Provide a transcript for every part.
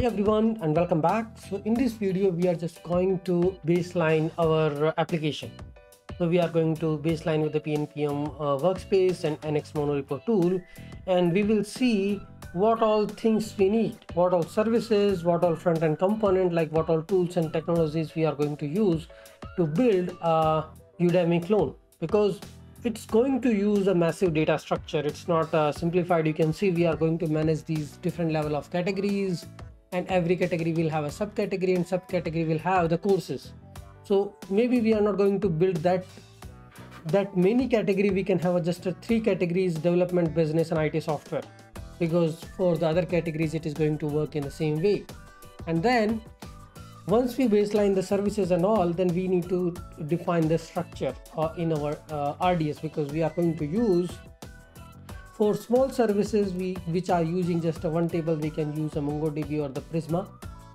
Hi everyone and welcome back. So in this video we are just going to baseline our application. So we are going to baseline with the PNPM uh, workspace and NX monorepo tool and we will see what all things we need, what all services, what all front-end component like what all tools and technologies we are going to use to build a Udemy clone because it's going to use a massive data structure. It's not uh, simplified. You can see we are going to manage these different level of categories and every category will have a subcategory and subcategory will have the courses. So maybe we are not going to build that that many category. We can have just a three categories development business and it software. Because for the other categories it is going to work in the same way. And then once we baseline the services and all then we need to define the structure uh, in our uh, rds because we are going to use for small services we which are using just a one table. We can use a mongodb or the prisma.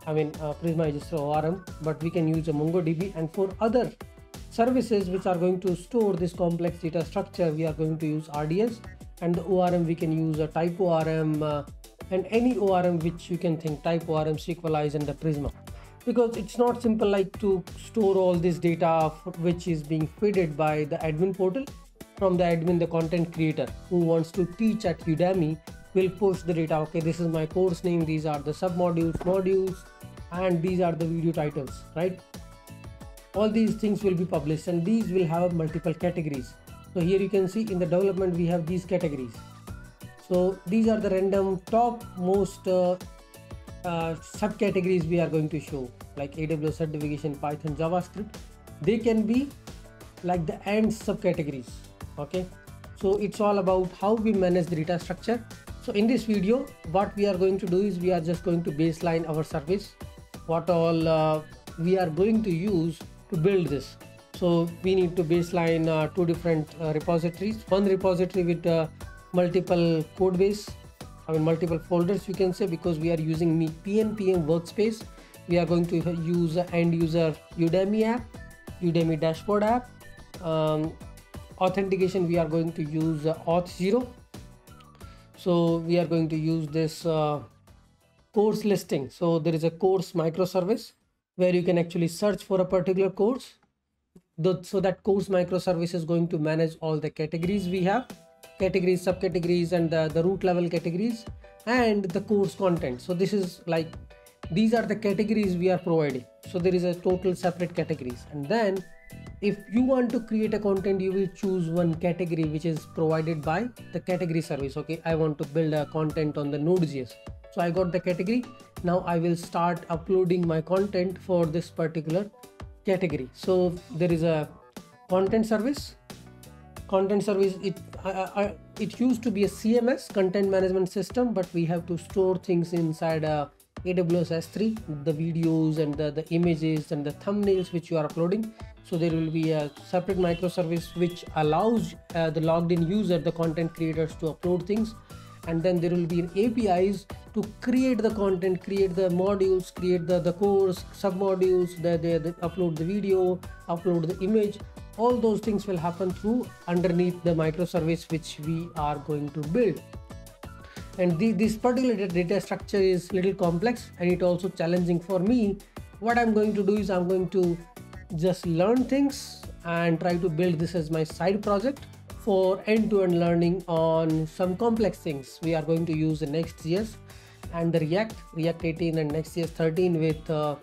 I mean uh, prisma is just orm but we can use a mongodb and for other services which are going to store this complex data structure. We are going to use rds and the orm we can use a type orm uh, and any orm which you can think type orm Sequelize and the prisma. Because it's not simple like to store all this data which is being fed by the admin portal from the admin the content creator who wants to teach at udemy will post the data. Okay this is my course name these are the submodules, modules and these are the video titles right? All these things will be published and these will have multiple categories. So here you can see in the development we have these categories. So these are the random top most uh, uh, subcategories we are going to show like aws certification python javascript. They can be like the end subcategories okay? So it's all about how we manage the data structure. So in this video what we are going to do is we are just going to baseline our service. What all uh, we are going to use to build this. So we need to baseline uh, two different uh, repositories. One repository with uh, multiple code base i mean multiple folders you can say because we are using me pnpm workspace. We are going to use end user udemy app udemy dashboard app um, authentication we are going to use uh, Auth0 so we are going to use this uh, course listing. So there is a course microservice where you can actually search for a particular course. So that course microservice is going to manage all the categories we have categories subcategories and the, the root level categories and the course content. So this is like these are the categories we are providing. So there is a total separate categories. And then if you want to create a content you will choose one category which is provided by the category service okay? I want to build a content on the node.js so i got the category. Now i will start uploading my content for this particular category. So there is a content service. Content service it it used to be a cms content management system but we have to store things inside a aws s3 the videos and the, the images and the thumbnails which you are uploading. So there will be a separate microservice which allows uh, the logged in user the content creators to upload things. And then there will be apis to create the content create the modules create the the course sub modules the, the, the upload the video upload the image. All those things will happen through underneath the microservice which we are going to build and the, this particular data structure is little complex and it also challenging for me what i'm going to do is i'm going to just learn things and try to build this as my side project for end-to-end -end learning on some complex things. We are going to use the Next.js and the React, React 18 and Next.js 13 with uh,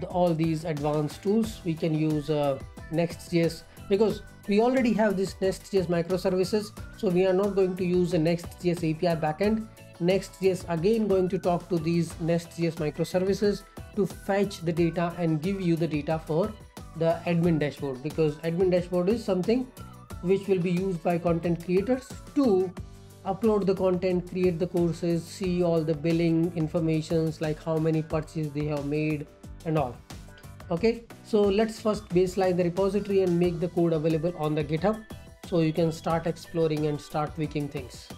the, all these advanced tools. We can use uh, Next.js because we already have this Nest.js microservices. So we are not going to use the Next.js API backend. Next.js again going to talk to these Nest.js microservices to fetch the data and give you the data for the admin dashboard because admin dashboard is something which will be used by content creators to upload the content create the courses see all the billing informations like how many purchases they have made and all okay so let's first baseline the repository and make the code available on the github. So you can start exploring and start tweaking things